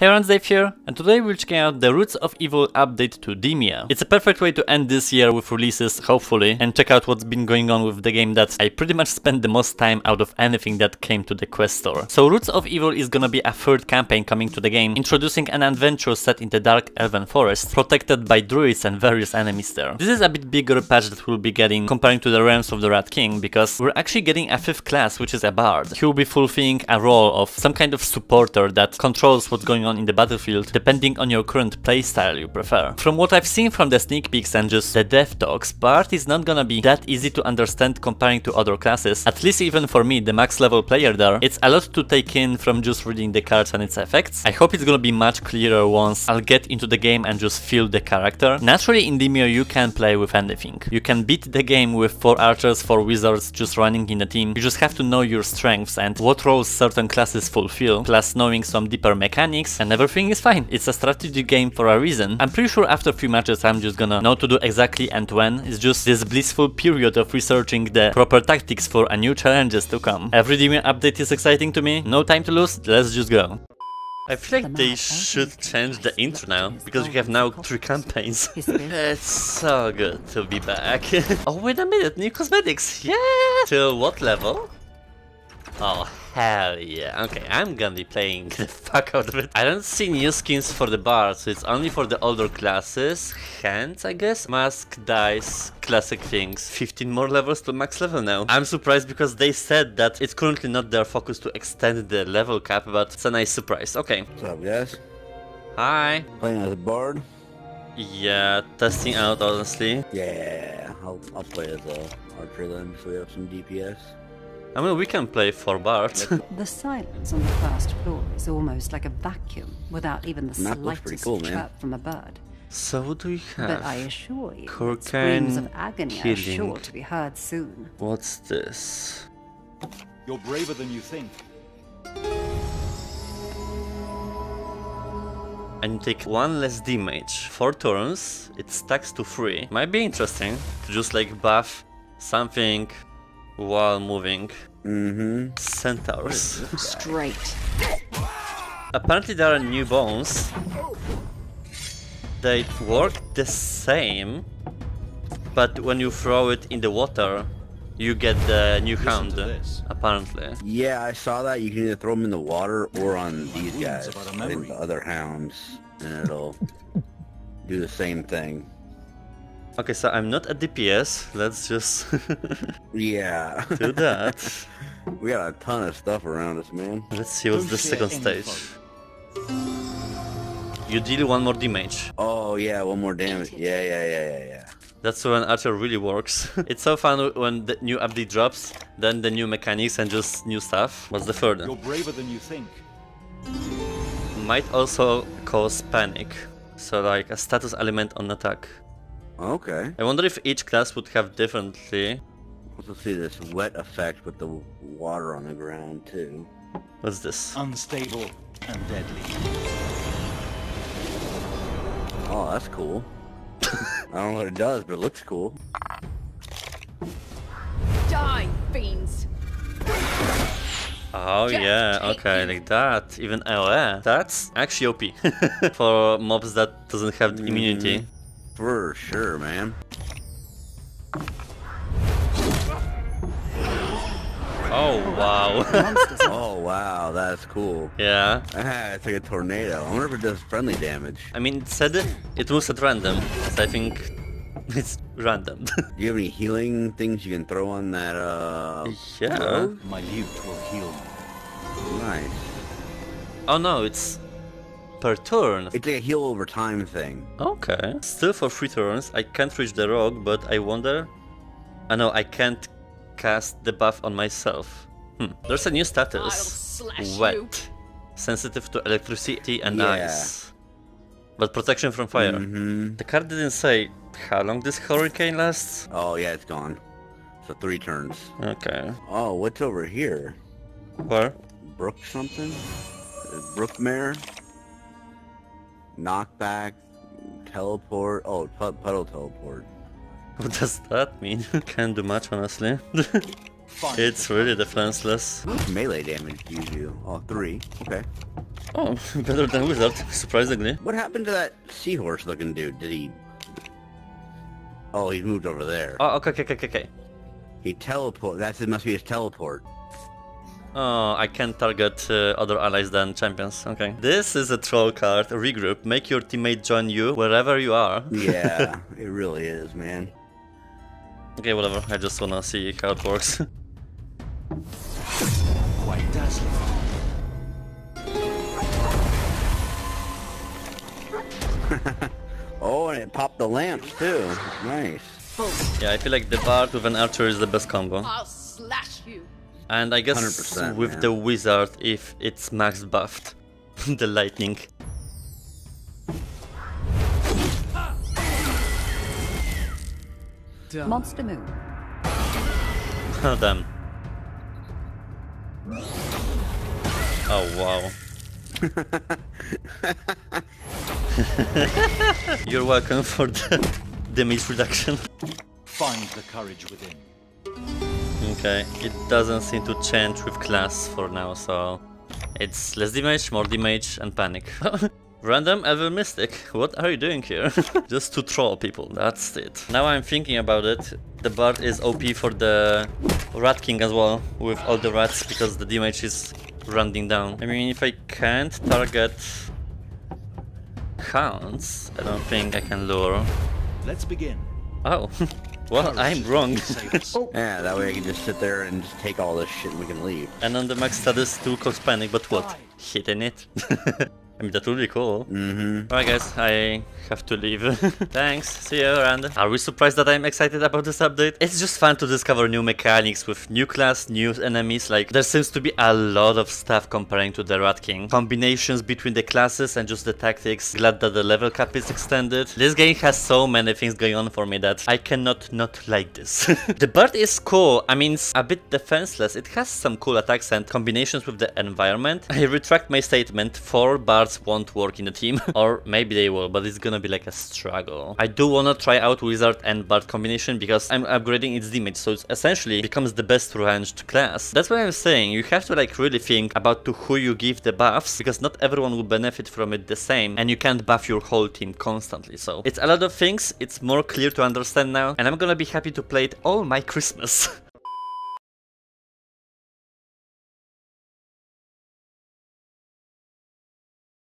Hey everyone, Dave here, and today we'll checking out the Roots of Evil update to Demeo. It's a perfect way to end this year with releases, hopefully, and check out what's been going on with the game that I pretty much spent the most time out of anything that came to the Quest store. So Roots of Evil is gonna be a third campaign coming to the game, introducing an adventure set in the Dark Elven Forest, protected by druids and various enemies there. This is a bit bigger patch that we'll be getting comparing to the Realms of the Rat King, because we're actually getting a fifth class, which is a Bard. He will be fulfilling a role of some kind of supporter that controls what's going on in the battlefield depending on your current playstyle you prefer. From what I've seen from the sneak peeks and just the dev talks, Bard is not gonna be that easy to understand comparing to other classes, at least even for me, the max level player there. It's a lot to take in from just reading the cards and its effects. I hope it's gonna be much clearer once I'll get into the game and just feel the character. Naturally in Demeo you can play with anything. You can beat the game with 4 archers, 4 wizards just running in a team. You just have to know your strengths and what roles certain classes fulfill, plus knowing some deeper mechanics and everything is fine. It's a strategy game for a reason. I'm pretty sure after a few matches I'm just gonna know to do exactly and when. It's just this blissful period of researching the proper tactics for a new challenges to come. Every Demeo update is exciting to me. No time to lose, let's just go. I feel like they should change the intro now, because we have now three campaigns. it's so good to be back. oh wait a minute, new cosmetics, yeah! Till what level? Oh, hell yeah. Okay, I'm gonna be playing the fuck out of it. I don't see new skins for the bar, so it's only for the older classes. Hands, I guess? Mask, dice, classic things. 15 more levels to max level now. I'm surprised because they said that it's currently not their focus to extend the level cap, but it's a nice surprise. Okay. What's up, guys? Hi. Playing as a bard? Yeah, testing out honestly. Yeah, I'll, I'll play as a archer then, so we have some DPS. I mean, we can play for Bart. The silence on the first floor is almost like a vacuum without even the Map looks pretty slightest cool, man. chirp from a bird. so what do we have? But I assure you, screams of agony are sure to be heard soon. What's this? You're braver than you think. And you take one less damage. Four turns, it stacks to three. Might be interesting to just like buff something while moving. Mm-hmm. Centaurs. Straight. Apparently there are new bones. They work the same, but when you throw it in the water, you get the new hound. Apparently. Yeah, I saw that. You can either throw them in the water or on these guys, it's about a I think memory. the other hounds, and it'll do the same thing. Okay, so I'm not at DPS. Let's just Yeah. do that. we got a ton of stuff around us, man. Let's see what's Don't the second stage. You deal one more damage. Oh, yeah, one more damage. Yeah, yeah, yeah, yeah, yeah. That's when Archer really works. it's so fun when the new update drops, then the new mechanics and just new stuff. What's the third? You're braver than you think. Might also cause panic. So like a status element on attack. Okay. I wonder if each class would have differently. Let's see this wet effect with the water on the ground, too. What's this? Unstable and deadly. Oh, that's cool. I don't know what it does, but it looks cool. Die, fiends! Oh Just yeah, okay, it. like that. Even oh, AoE. That's actually OP. For mobs that doesn't have the immunity. Mm-hmm. For sure, man. Oh wow. Oh, wow, that's cool. yeah. Ah, it's like a tornado. I wonder if it does friendly damage. I mean, it said it, it moves at random, so I think it's random. Do you have any healing things you can throw on that, uh... yeah. rogue? My lute will heal me. Nice. Oh no, it's per turn. It's like a heal over time thing. Okay. Still for three turns, I can't reach the rogue, but I wonder... I know, I can't cast the buff on myself. Hmm. There's a new status. Wet. you. Sensitive to electricity and Yeah. ice. But protection from fire. Mm-hmm. The card didn't say how long this hurricane lasts. Oh, yeah, it's gone. So three turns. Okay. Oh, what's over here? Where? Brook something? Brookmare? Knockback? Teleport? Oh, pu- puddle teleport. What does that mean? Can't do much, honestly. It's really defenseless. Melee damage do you do? Oh, three. Okay. Oh, better than Wizard, surprisingly. What happened to that seahorse looking dude? Did he... Oh, he moved over there. Oh, okay, okay, okay, okay. He teleport. That's it. Must be his teleport. Oh, I can't target uh, other allies than champions. Okay. This is a troll card. Regroup. Make your teammate join you wherever you are. Yeah, it really is, man. Okay, whatever. I just wanna see how it works. quite dazzling. Oh, and it popped the lamps too. Nice. yeah, I feel like the bard with an archer is the best combo. I'll slash you. And I guess with yeah. the wizard if it's max buffed. the lightning. Monster Moon. Oh damn. Oh wow. You're welcome for the damage reduction. Find the courage within. Okay, it doesn't seem to change with class for now, so it's less damage, more damage, and panic. Random Elven Mystic, what are you doing here? Just to troll people, that's it. Now I'm thinking about it, the bard is OP for the Rat King as well, with all the rats, because the damage is running down. I mean, if I can't target hounds, I don't think I can lure. Let's begin. Oh, well, I'm wrong. Save. Yeah, that way I can just sit there and just take all this shit and we can leave. And on the max status, two cause panic, but what? Hitting it? I mean, that would be cool. Mm-hmm. Alright guys, I have to leave. Thanks, see you around. Are we surprised that I'm excited about this update? It's just fun to discover new mechanics with new class, new enemies, like there seems to be a lot of stuff comparing to the Rat King. Combinations between the classes and just the tactics, glad that the level cap is extended. This game has so many things going on for me that I cannot not like this. the bird is cool, I mean it's a bit defenseless, it has some cool attacks and combinations with the environment. I retract my statement, 4 won't work in the team, or maybe they will, but it's gonna be like a struggle. I do wanna try out wizard and bard combination because I'm upgrading its damage, so it essentially becomes the best ranged class. That's what I'm saying, you have to like really think about to who you give the buffs, because not everyone will benefit from it the same, and you can't buff your whole team constantly, so it's a lot of things, it's more clear to understand now, and I'm gonna be happy to play it all my Christmas.